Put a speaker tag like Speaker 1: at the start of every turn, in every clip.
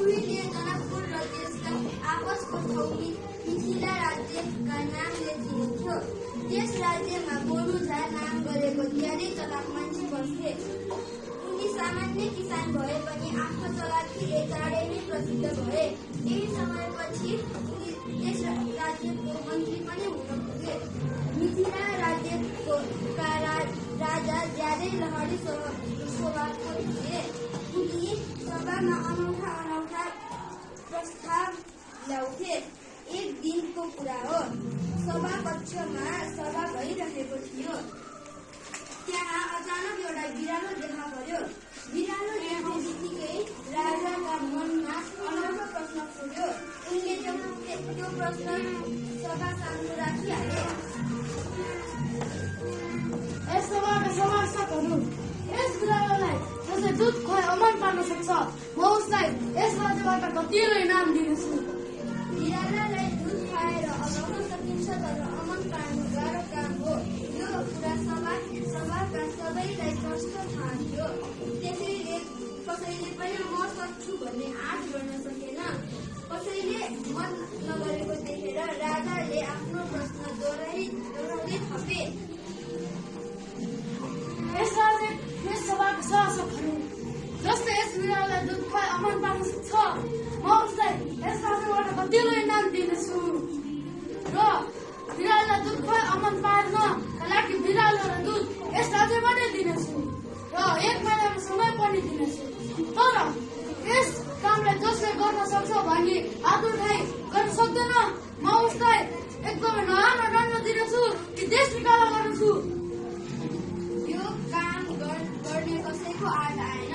Speaker 1: उहिले जनकपुर र त्यसका आपसको ठाउँ मिथिला राज्यका नामले चिनिन्थ्यो त्यस राज्यमा गोरुझा नाम गरेको धेरै चलाक मान्छे बस्थे उनी सामान्य किसान भए पनि आफ्नो चलाकीले चाँडै नै प्रसिद्ध भए केही समयपछि उनी त्यस राज्यको मन्त्री पनि हुन पुगे मिथिला राज्यको राजा ज्यादै लहरी स्वभाव- स्वभावका थिए उनी सभामा अनौठा ल्याउँथे एक दिनको कुरा हो सभा कक्षमा सभा भइरहेको थियो। त्यहाँ अचानक एउटा बिरालो देखा पर्यो बिरालो देख्ने बित्तिकै राजाका मनमा अनौठो प्रश्न फुल्यो उनले त्यो प्रश्न सभा सामु राखिहाले
Speaker 2: यस बिरालोलाई जसले दुध खुवाई अमन पार्न सक्छ म उसलाई यस राज्यबाट कतिले इनाम दिनेछु।
Speaker 1: तर अमन पार्नु गाह्रो काम हो यो कुरा सभा सभाका सबैलाई प्रश्न थाहा थियो त्यसैले कसैले पनि म सक्छु भन्ने आँट गर्न
Speaker 2: र एक महिनाको समय पनि दिनेछु तर यस कामलाई जसले गर्न सक्छ भने उठाइ गर्न सक्दैन म उसलाई एकदमै नराम्रो दण्ड दिनेछु कि देश निकाला गर्नेछु
Speaker 1: यो काम गर- गर्ने कसैको आँट आएन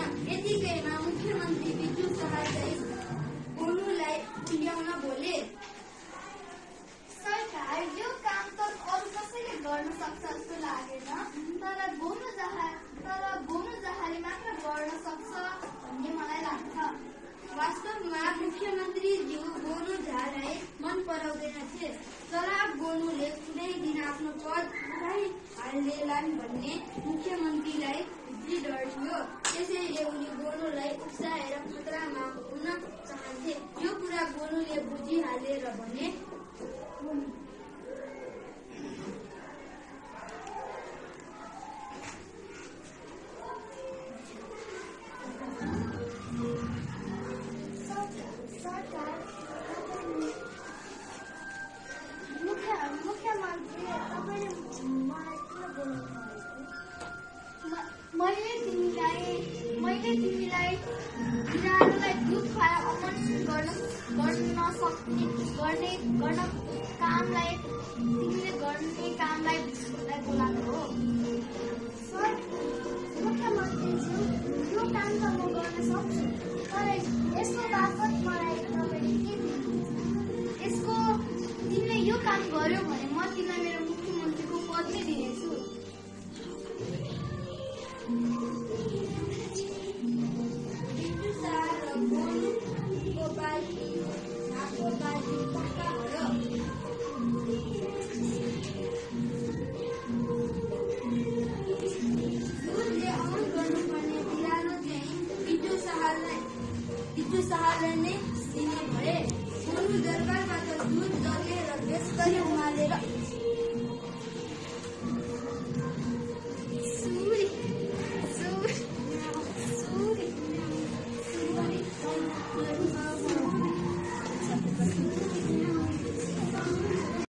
Speaker 1: गोनुले कुनै दिन आफ्नो पद उठाइहाल्नेलान् भन्ने मुख्यमन्त्रीलाई दृढ थियो। त्यसैले उनी गोनुलाई उक्साएर खतरामा हुन चाहन्थे। यो कुरा गोनुले बुझिहालेर भने
Speaker 3: तिमीलाई मैले तिमीलाई बिरालोलाई दुध खुवाएर अमन गर्न गर्न सक्ने गर्ने गर्न कामलाई तिमीले गर्ने कामलाई लाई बोलाएको हो। सर मुख्यमन्त्रीज्यू यो काम त म गर्न सक्छु तर यसको बापत मलाई तपाईँले के यसको तिमीले यो काम गर्यो भने म तिमीलाई मेरो
Speaker 1: बिजु शाहलाई नै दिने भए गोरु दरबारबाट दुध दलेर बेस गरी उमालेर